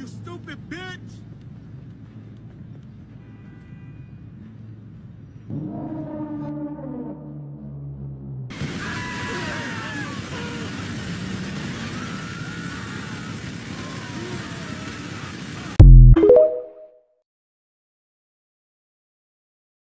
you stupid bitch!